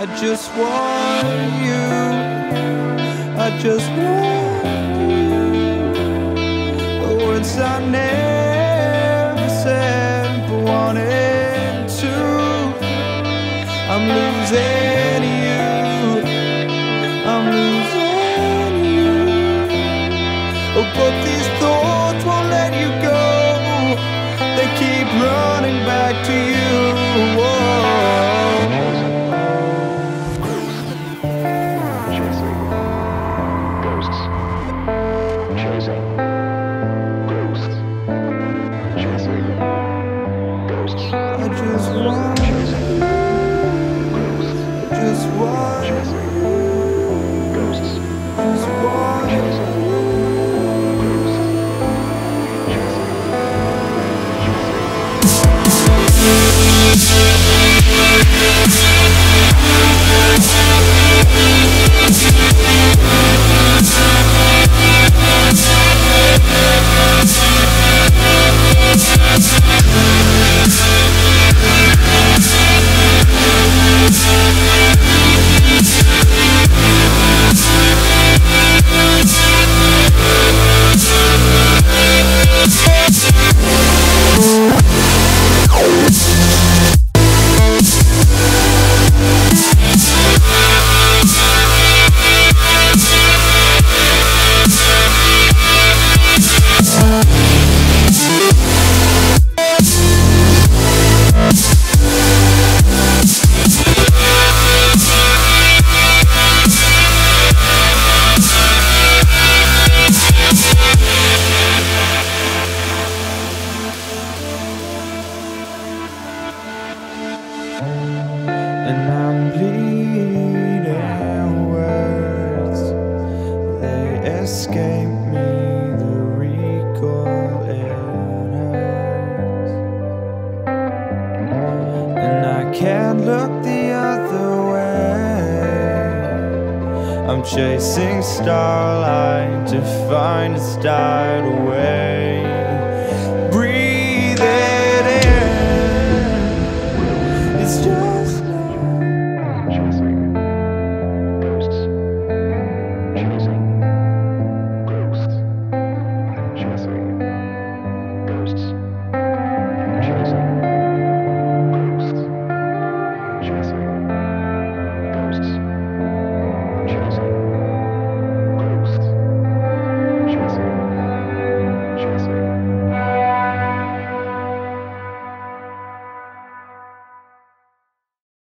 I just want you. I just want you. The words I never Chasing ghosts. Chasing ghosts. I just want, can't look the other way. I'm chasing starlight to find it's died away.